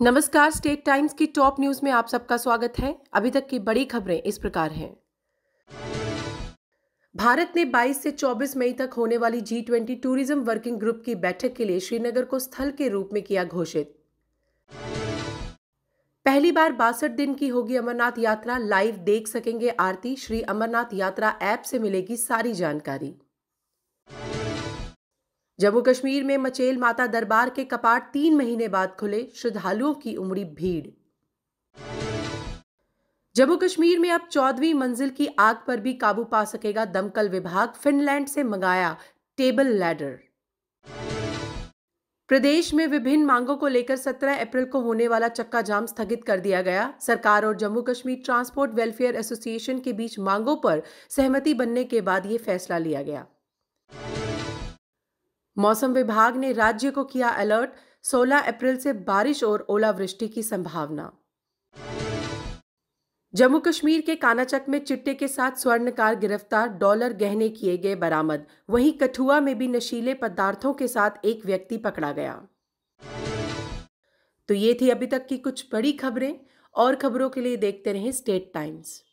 नमस्कार state times की top news में आप सबका स्वागत है। अभी तक की बड़ी खबरें इस प्रकार हैं। भारत ने 22 से 24 मई तक होने वाली G twenty tourism working group की बैठक के लिए श्रीनगर को स्थल के रूप में किया घोषित। पहली बार बासठ दिन की होगी अमरनाथ यात्रा। लाइव देख सकेंगे आरती। श्री अमरनाथ यात्रा ऐप से मिलेगी सारी जानकारी। जम्मू कश्मीर में मचेल माता दरबार के कपाट तीन महीने बाद खुले, श्रद्धालुओं की उमड़ी भीड़। जम्मू कश्मीर में अब चौदहवीं मंजिल की आग पर भी काबू पा सकेगा दमकल विभाग, फिनलैंड से मंगाया टेबल लैडर। प्रदेश में विभिन्न मांगों को लेकर 17 अप्रैल को होने वाला चक्का जाम स्थगित कर दिया गया। सरकार और Jammu Kashmir transport welfare association के बीच मांगों पर सहमति बनने के बाद ये फैसला लिया गया। मौसम विभाग ने राज्य को किया अलर्ट 16 अप्रैल से बारिश और ओलावृष्टि की संभावना। जम्मू कश्मीर के कानाचक में चिट्टे के साथ स्वर्णकार गिरफ़्तार, डॉलर गहने किए गए बरामद। वहीं कठुआ में भी नशीले पदार्थों के साथ एक व्यक्ति पकड़ा गया। तो ये थी अभी तक की कुछ बड़ी खबरें। और खबरों के लिए देखते रहें स्टेट टाइम्स।